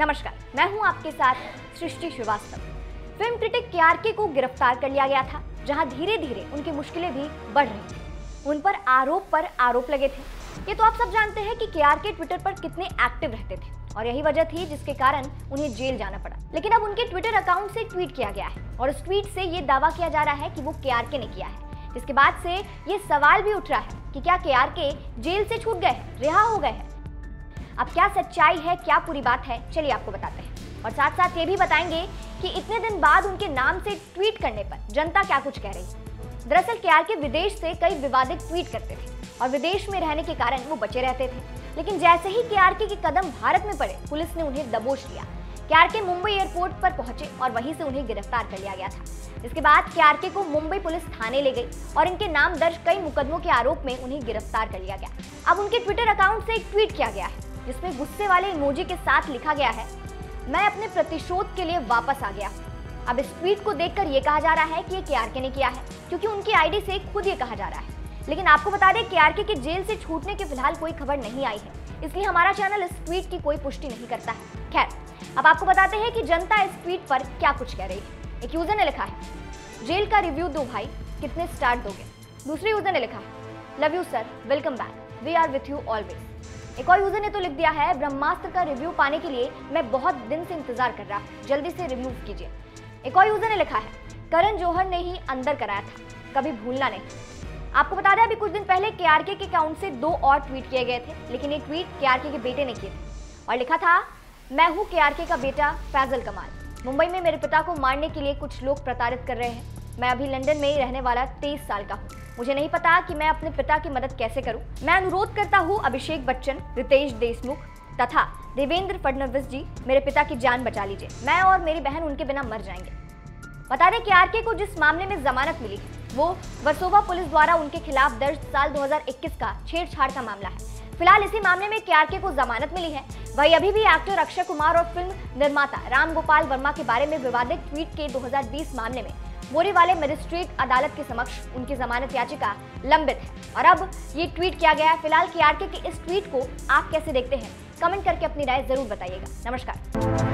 नमस्कार, मैं हूँ आपके साथ Srishti Srivastava. Film critic K R K को गिरफ़्तार कर लिया गया था, जहाँ धीरे धीरे उनकी मुश्किलें भी बढ़ रही थी। उन पर आरोप पर आरोप लगे थे। ये तो आप सब जानते हैं कि के आर के ट्विटर पर कितने एक्टिव रहते थे, और यही वजह थी जिसके कारण उन्हें जेल जाना पड़ा। लेकिन अब उनके ट्विटर अकाउंट से ट्वीट किया गया है, और उस ट्वीट से ये दावा किया जा रहा है कि वो के आर के ने किया है। जिसके बाद से ये सवाल भी उठ रहा है कि क्या के जेल से छूट गए रिहा हो गए हैं? अब क्या सच्चाई है, क्या पूरी बात है, चलिए आपको बताते हैं। और साथ साथ ये भी बताएँगे कि इतने दिन बाद उनके नाम से ट्वीट करने पर जनता क्या कुछ कह रही दरअसल के के विदेश से कई विवादित ट्वीट करते थे और विदेश में रहने के कारण वो बचे रहते थे। लेकिन जैसे ही के के कदम भारत में पड़े, पुलिस ने उन्हें दबोच लिया। के मुंबई एयरपोर्ट पर पहुँचे और वहीं से उन्हें गिरफ़्तार कर लिया गया था। इसके बाद के को मुंबई पुलिस थाने ले गई और इनके नाम दर्ज कई मुकदमों के आरोप में उन्हें गिरफ़्तार कर लिया गया। अब उनके ट्विटर अकाउंट से एक ट्वीट किया गया है। जिसमें गुस्से वाले इमोजी के साथ लिखा गया है, मैं अपने प्रतिशोध के लिए वापस आ गया। अब इस ट्वीट को देखकर ये कहा जा रहा है कि ये के ने किया है, क्योंकि उनकी आईडी से खुद ये कहा जा रहा है। लेकिन आपको बता दें के के जेल से छूटने की फ़िलहाल कोई खबर नहीं आई है, इसलिए हमारा चैनल इस ट्वीट की कोई पुष्टि नहीं करता है। खैर, अब आपको बताते हैं कि जनता इस ट्वीट पर क्या कुछ कह रही है। एक यूज़र ने लिखा है, जेल का रिव्यू दो भाई, कितने स्टार दोगे? दूसरे यूज़र ने लिखा love you sir welcome back we are with you always एक और यूज़र ने तो लिख दिया है, ब्रह्मास्त्र का रिव्यू पाने के लिए मैं बहुत दिन से इंतज़ार कर रहा, जल्दी से रिव्यू कीजिए। एक और यूज़र ने लिखा है, करण जौहर ने ही अंदर कराया था, कभी भूलना नहीं। आपको बता दें, अभी कुछ दिन पहले के आर के अकाउंट से दो और ट्वीट किए गए थे, लेकिन ये ट्वीट के आर के बेटे ने किए। थे और लिखा था, मैं हूँ के का बेटा फैजल कमाल। मुंबई में मेरे पिता को मारने के लिए कुछ लोग प्रताड़ित कर रहे हैं। मैं अभी लंदन में ही रहने वाला तेईस साल का हूँ। मुझे नहीं पता कि मैं अपने पिता की मदद कैसे करूँ। मैं अनुरोध करता हूँ अभिषेक बच्चन, रितेश देशमुख तथा देवेंद्र फडणवीस जी, मेरे पिता की जान बचा लीजिए। मैं और मेरी बहन उनके बिना मर जाएँगे। बता दें कि आरके को जिस मामले में जमानत मिली, वो वर्सोवा पुलिस द्वारा उनके खिलाफ दर्ज साल 2021 का छेड़छाड़ का मामला है। फ़िलहाल इसी मामले में के को जमानत मिली है, वही अभी भी एक्टर अक्षय कुमार और फ़िल्म निर्माता राम गोपाल वर्मा के बारे में विवादित ट्वीट के 2020 मामले में बोरी वाले मजिस्ट्रेट अदालत के समक्ष उनकी जमानत याचिका लंबित है। और अब ये ट्वीट किया गया है। फ़िलहाल के आर के इस ट्वीट को आप कैसे देखते हैं? कमेंट करके अपनी राय ज़रूर बताइएगा। नमस्कार।